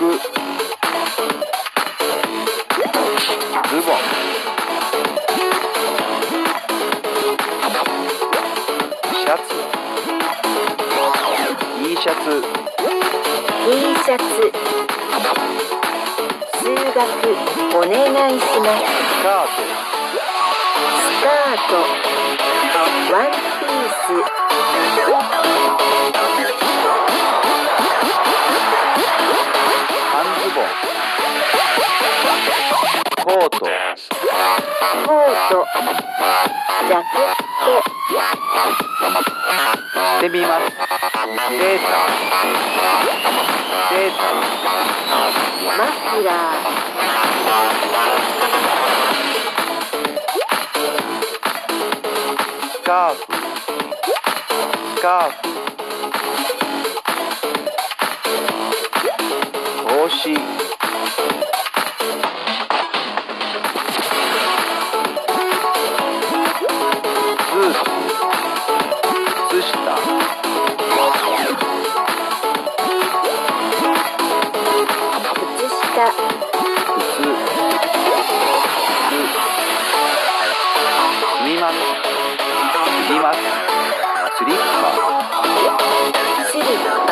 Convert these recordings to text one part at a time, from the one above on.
服ズボン。T シャツ。T シャツ。数学。お願いします。スカート。スカート。ワンピース。コート。コート。ジャケット。着てみますセーターセーターマフラースカーフスカーフ帽子靴下靴靴踏みます踏みますスリッパスリッパ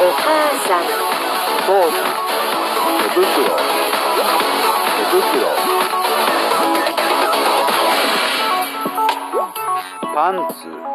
お母さんスポーツ手袋袋パンツ。